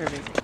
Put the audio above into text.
Perfect.